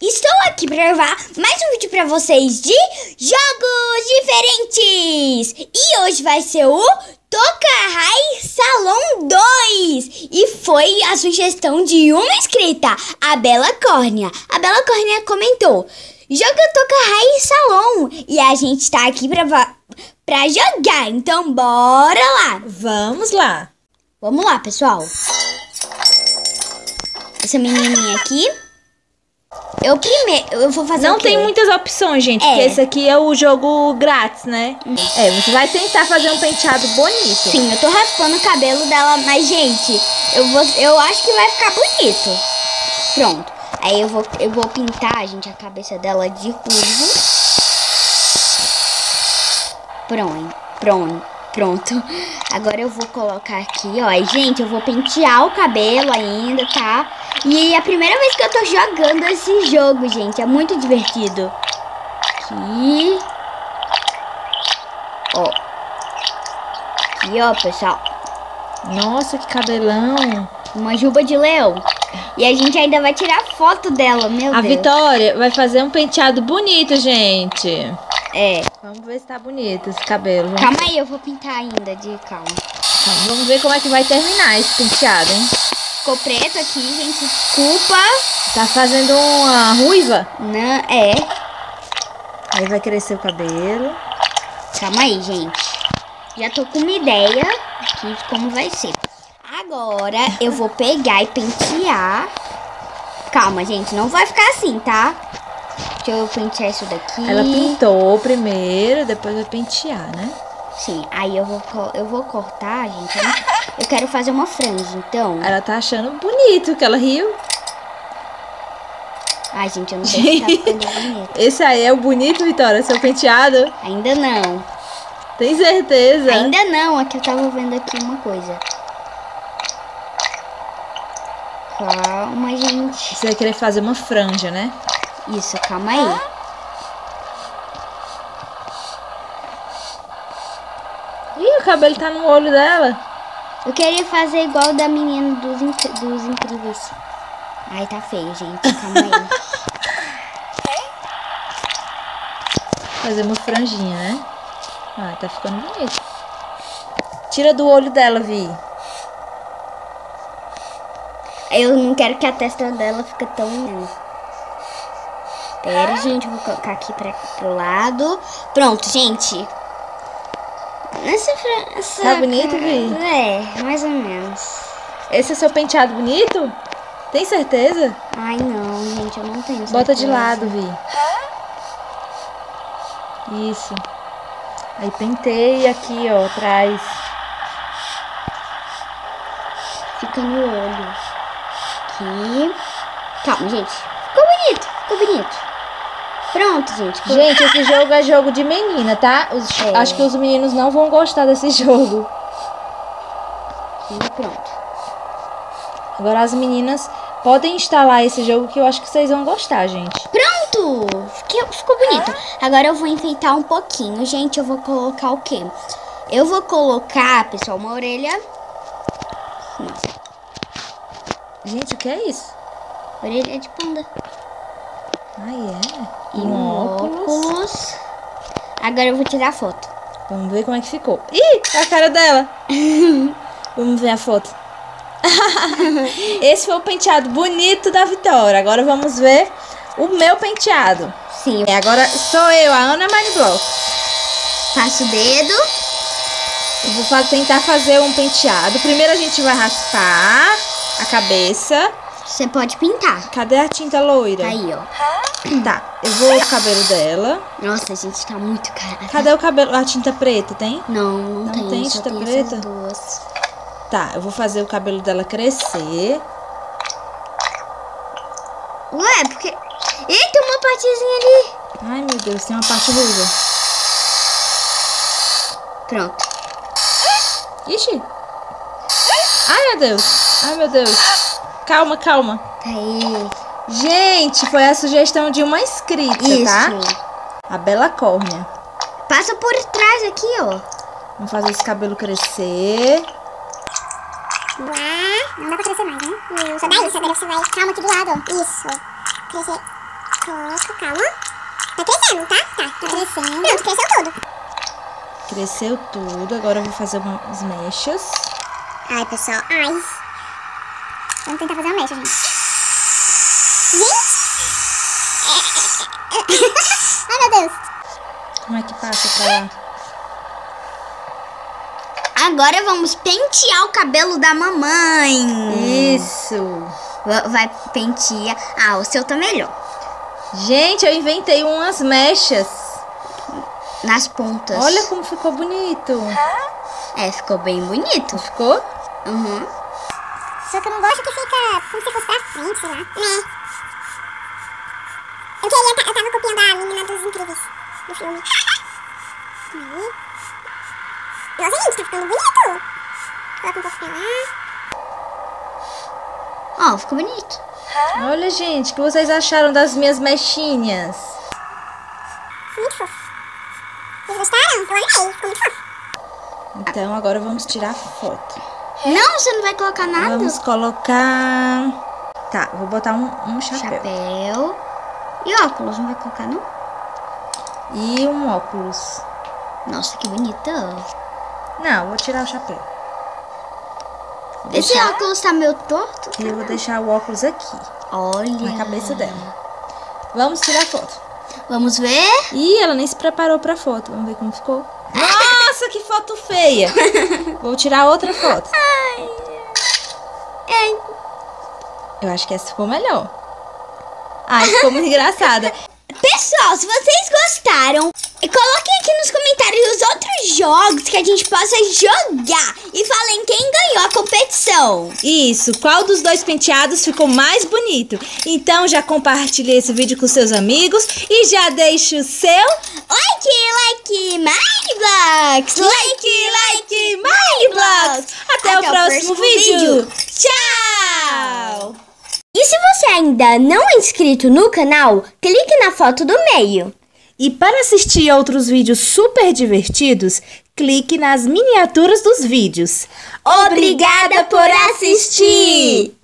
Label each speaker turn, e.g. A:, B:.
A: Estou aqui para gravar mais um vídeo para vocês de jogos diferentes! E hoje vai ser o Tokai Salão 2! E foi a sugestão de uma inscrita, a Bela Córnea. A Bela Córnea comentou: Joga Tokai Salão! E a gente tá aqui pra, pra jogar, então bora lá!
B: Vamos lá.
A: Vamos lá, pessoal. Essa menininha aqui. Eu primeiro, eu vou fazer
B: Não tem muitas opções, gente,
A: É.
B: porque esse aqui é o jogo grátis, né? É, você vai tentar fazer um penteado bonito.
A: Sim, eu tô raspando o cabelo dela, mas gente, eu vou, eu acho que vai ficar bonito. Pronto. Aí eu vou, eu vou pintar, gente, a cabeça dela de ruivo. Pronto, pronto, pronto. Agora eu vou colocar aqui, ó. E, gente, eu vou pentear o cabelo ainda, tá? E é a primeira vez que eu tô jogando esse jogo, gente. É muito divertido. Aqui. Ó. Aqui, ó, pessoal.
B: Nossa, que cabelão.
A: Uma juba de leão. E a gente ainda vai tirar foto dela, meu
B: A
A: Deus.
B: Vitória vai fazer um penteado bonito, gente.
A: É.
B: Vamos ver se tá bonito esse cabelo. Vamos,
A: Calma aí, eu vou pintar ainda, de calma.
B: calma, vamos ver como é que vai terminar esse penteado, hein?
A: Ficou preto aqui, gente, desculpa.
B: Tá fazendo uma ruiva?
A: Não, é.
B: Aí vai crescer o cabelo.
A: Calma aí, gente. Já tô com uma ideia aqui de como vai ser. Agora eu vou pegar e pentear. Calma, gente, não vai ficar assim, tá? Deixa eu pentear isso daqui.
B: Ela pintou primeiro, depois vai pentear, né?
A: Sim, aí eu vou, eu vou cortar, gente. Eu, quero fazer uma franja, então.
B: Ela tá achando bonito que ela riu.
A: Ai, gente, eu não sei se tá bonito.
B: Esse aí é o bonito, Vitória, seu penteado.
A: Ainda não.
B: Tem certeza?
A: Ainda não, aqui eu tava vendo aqui uma coisa. Calma, gente.
B: Você vai querer fazer uma franja, né?
A: Isso, calma aí.
B: Ih, o cabelo tá no olho dela.
A: Eu queria fazer igual o da menina dos, inc- dos incríveis. Ai, tá feio, gente. Calma aí.
B: Fazer uma franjinha, né? Ah, tá ficando bonito. Tira do olho dela, Vi.
A: Eu não quero que a testa dela fique tão. Pera, gente, eu vou colocar aqui pra, pro lado. Pronto, gente. Essa, essa
B: Tá bonito, Vi?
A: É, mais ou menos.
B: Esse é seu penteado bonito? Tem certeza?
A: Ai, não, gente, eu não tenho
B: Bota de
A: certeza.
B: lado, Vi. Isso. Aí penteia aqui, ó, atrás.
A: Fica no olho. Aqui. Calma, gente. Ficou bonito, ficou bonito. Pronto, gente. ficou-
B: Gente, esse jogo é jogo de menina, tá? Os-
A: É.
B: Acho que os meninos não vão gostar desse jogo.
A: Aqui, pronto.
B: Agora as meninas podem instalar esse jogo que eu acho que vocês vão gostar, gente.
A: Pronto! Fiquei- ficou bonito. Agora eu vou enfeitar um pouquinho. Gente, eu vou colocar o quê? Eu vou colocar, pessoal, uma orelha.
B: Gente, o que é isso?
A: Orelha de panda.
B: Ah, é?
A: E um óculos. Agora eu vou tirar a foto.
B: Vamos ver como é que ficou. Ih, a cara dela. vamos ver a foto. Esse foi o penteado bonito da Vitória. Agora vamos ver o meu penteado.
A: Sim, eu
B: agora sou eu, a Ana Mineblock.
A: passo o dedo.
B: Eu vou tentar fazer um penteado. Primeiro a gente vai raspar a cabeça.
A: Você pode pintar.
B: Cadê a tinta loira?
A: Tá aí, ó.
B: Tá, eu vou o cabelo dela.
A: Nossa, gente, tá muito cara.
B: Cadê o cabelo? A tinta preta, tem?
A: Não, não,
B: Não
A: tem.
B: tem tinta
A: tem
B: preta? Tá, eu vou fazer o cabelo dela crescer.
A: Ué, porque... Ih, tem uma partezinha ali.
B: Ai, meu Deus, tem uma parte ruiva.
A: Pronto.
B: Ixi. Ai, meu Deus. Ai, meu Deus. Calma, calma.
A: Tá aí.
B: Gente, foi a sugestão de uma inscrita,
A: Isso.
B: tá? A Bela Córnea.
A: Passa por trás aqui, ó.
B: Vamos fazer esse cabelo crescer.
C: Lá. Não dá pra crescer mais, né? Não, só dá isso. Agora você vai. Calma aqui do lado. Isso. Crescer. Coloca, calma. Tá crescendo, tá? Tá, tá crescendo. Pronto, cresceu tudo.
B: Cresceu tudo. Agora eu vou fazer umas mechas.
C: Ai, pessoal. Ai. Vamos tentar fazer uma mecha, gente. Gente! Ai, meu Deus.
B: Como é que passa pra lá?
A: Agora vamos pentear o cabelo da mamãe.
B: Isso.
A: Va- Vai pentear. Ah, o seu tá melhor.
B: Gente, eu inventei umas mechas.
A: Nas pontas.
B: Olha como ficou bonito.
A: É, ficou bem bonito.
B: Ficou?
A: Uhum.
C: Só que eu não gosto que fica como se fosse pra frente, sei lá. Né? Eu queria, eu tava copiando a menina dos incríveis do filme. Aí. Nossa, gente, tá ficando bonito. Coloca um pouco pra lá.
A: Ó, ficou bonito.
B: Olha, gente, o que vocês acharam das minhas mechinhas?
C: Muito fofo. Vocês gostaram? Eu amei, ficou muito fofo.
B: Então, agora vamos tirar foto.
A: Não, você não vai colocar nada.
B: Vamos colocar... Tá, vou botar um, um chapéu.
A: Chapéu. E óculos, não vai colocar não?
B: E um óculos.
A: Nossa, que bonita.
B: Não, vou tirar o chapéu. Vou
A: Esse
B: deixar-
A: óculos tá meio torto.
B: Eu vou deixar o óculos aqui,
A: Olha.
B: na cabeça dela. Vamos tirar foto.
A: Vamos ver?
B: Ih, ela nem se preparou pra foto. Vamos ver como ficou. Nossa, que foto feia. Vou tirar outra foto.
A: É,
B: Eu acho que essa ficou melhor. Ai, ficou muito engraçada.
A: Pessoal, se vocês gostaram, coloquem aqui nos comentários os outros jogos que a gente possa jogar e falem quem ganhou a competição.
B: Isso, qual dos dois penteados ficou mais bonito? Então já compartilhe esse vídeo com seus amigos e já deixe o seu
A: Like, like, Mineblox! Like, like, Mineblox!
B: Até, o próximo, vídeo. Tchau!
A: Ainda não é inscrito no canal, clique na foto do meio.
B: E para assistir outros vídeos super divertidos, clique nas miniaturas dos vídeos.
A: Obrigada por assistir!